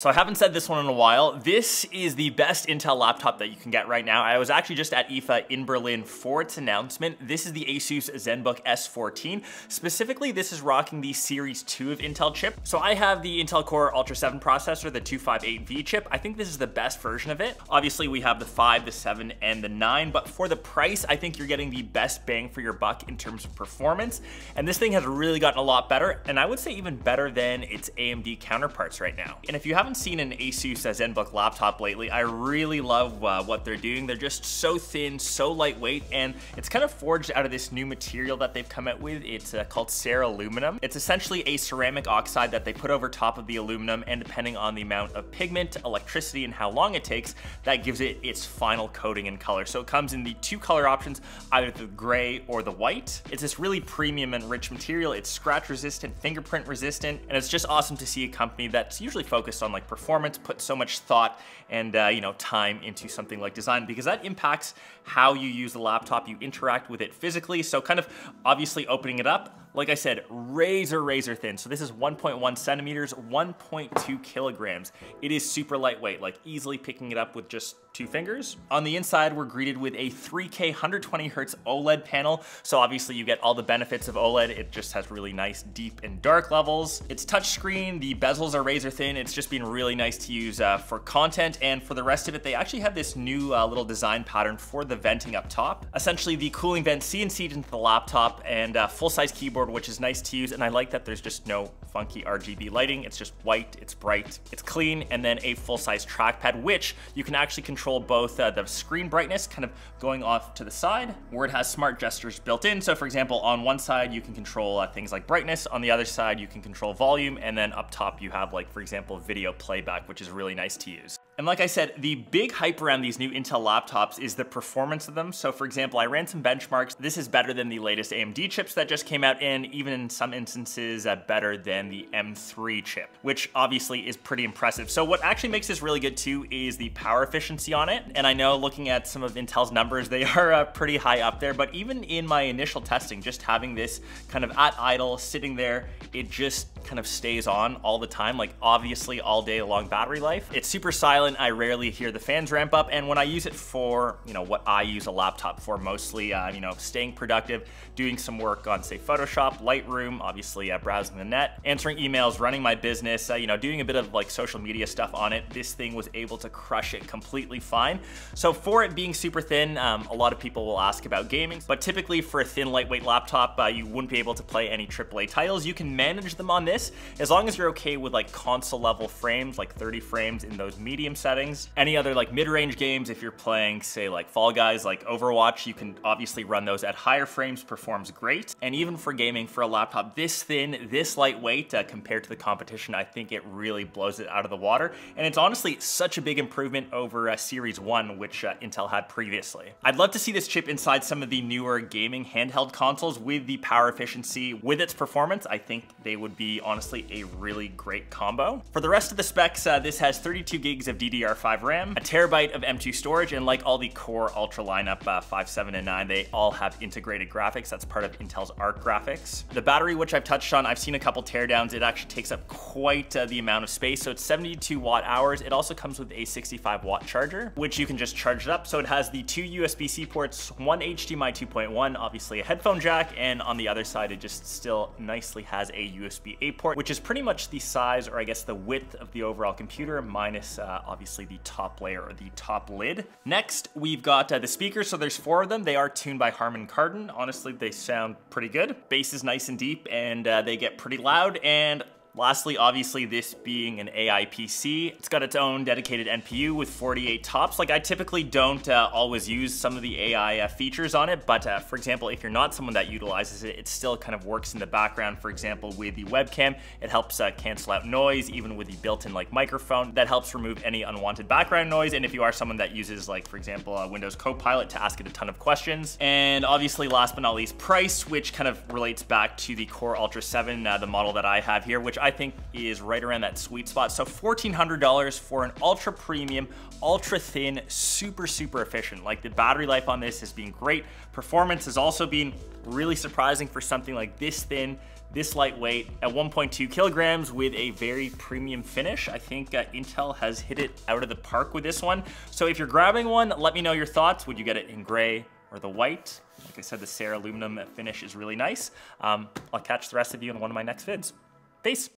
So I haven't said this one in a while. This is the best Intel laptop that you can get right now. I was actually just at IFA in Berlin for its announcement. This is the Asus ZenBook S14. Specifically, this is rocking the Series 2 of Intel chip. So I have the Intel Core Ultra 7 processor, the 258V chip. I think this is the best version of it. Obviously, we have the 5, the 7, and the 9, but for the price, I think you're getting the best bang for your buck in terms of performance. And this thing has really gotten a lot better, and I would say even better than its AMD counterparts right now. And if you haven't haven't seen an Asus ZenBook laptop lately, I really love uh, what they're doing. They're just so thin, so lightweight, and it's kind of forged out of this new material that they've come out with. It's uh, called Ceraluminum. It's essentially a ceramic oxide that they put over top of the aluminum, and depending on the amount of pigment, electricity, and how long it takes, that gives it its final coating and color. So it comes in the two color options, either the gray or the white. It's this really premium and rich material. It's scratch resistant, fingerprint resistant, and it's just awesome to see a company that's usually focused on like performance, put so much thought and uh, you know time into something like design because that impacts how you use the laptop, you interact with it physically. So kind of obviously opening it up, like I said, razor, razor thin. So this is 1.1 centimeters, 1.2 kilograms. It is super lightweight, like easily picking it up with just two fingers. On the inside, we're greeted with a 3K 120 hertz OLED panel. So obviously you get all the benefits of OLED. It just has really nice deep and dark levels. It's touchscreen, the bezels are razor thin. It's just been really nice to use uh, for content. And for the rest of it, they actually have this new uh, little design pattern for the venting up top. Essentially the cooling vent CNC'd into the laptop and uh, full-size keyboard, which is nice to use. And I like that there's just no funky RGB lighting. It's just white, it's bright, it's clean, and then a full-size trackpad, which you can actually control both uh, the screen brightness kind of going off to the side, where it has smart gestures built in. So for example, on one side, you can control uh, things like brightness. On the other side, you can control volume. And then up top, you have like, for example, video playback, which is really nice to use. And like I said, the big hype around these new Intel laptops is the performance of them. So for example, I ran some benchmarks. This is better than the latest AMD chips that just came out and even in some instances uh, better than the M3 chip, which obviously is pretty impressive. So what actually makes this really good too is the power efficiency on it. And I know looking at some of Intel's numbers, they are uh, pretty high up there, but even in my initial testing, just having this kind of at idle, sitting there, it just kind of stays on all the time, like obviously all day long battery life. It's super silent I rarely hear the fans ramp up. And when I use it for, you know, what I use a laptop for mostly, uh, you know, staying productive, doing some work on, say, Photoshop, Lightroom, obviously uh, browsing the net, answering emails, running my business, uh, you know, doing a bit of like social media stuff on it, this thing was able to crush it completely fine. So for it being super thin, um, a lot of people will ask about gaming, but typically for a thin, lightweight laptop, uh, you wouldn't be able to play any AAA titles. You can manage them on this as long as you're okay with like console level frames, like 30 frames in those medium settings. Any other like mid-range games, if you're playing say like Fall Guys, like Overwatch, you can obviously run those at higher frames, performs great. And even for gaming for a laptop this thin, this lightweight uh, compared to the competition, I think it really blows it out of the water. And it's honestly such a big improvement over uh, Series 1, which uh, Intel had previously. I'd love to see this chip inside some of the newer gaming handheld consoles with the power efficiency, with its performance. I think they would be honestly a really great combo. For the rest of the specs, uh, this has 32 gigs of DDR5 RAM, a terabyte of M2 storage, and like all the Core Ultra lineup, uh, 5, 7, and 9, they all have integrated graphics. That's part of Intel's Arc graphics. The battery, which I've touched on, I've seen a couple teardowns. It actually takes up quite uh, the amount of space. So it's 72 watt hours. It also comes with a 65 watt charger, which you can just charge it up. So it has the two USB-C ports, one HDMI 2.1, obviously a headphone jack, and on the other side, it just still nicely has a USB-A port, which is pretty much the size, or I guess the width of the overall computer, minus uh, obviously the top layer or the top lid. Next, we've got uh, the speakers. So there's four of them. They are tuned by Harman Kardon. Honestly, they sound pretty good. Bass is nice and deep and uh, they get pretty loud and Lastly, obviously this being an AI PC, it's got its own dedicated NPU with 48 tops. Like I typically don't uh, always use some of the AI uh, features on it, but uh, for example, if you're not someone that utilizes it, it still kind of works in the background. For example, with the webcam, it helps uh, cancel out noise, even with the built-in like microphone, that helps remove any unwanted background noise. And if you are someone that uses like, for example, Windows Copilot to ask it a ton of questions. And obviously last but not least, price, which kind of relates back to the Core Ultra 7, uh, the model that I have here, which I think is right around that sweet spot. So $1,400 for an ultra premium, ultra thin, super, super efficient. Like the battery life on this has been great. Performance has also been really surprising for something like this thin, this lightweight at 1.2 kilograms with a very premium finish. I think uh, Intel has hit it out of the park with this one. So if you're grabbing one, let me know your thoughts. Would you get it in gray or the white? Like I said, the Ceraluminum finish is really nice. Um, I'll catch the rest of you in one of my next vids. Peace.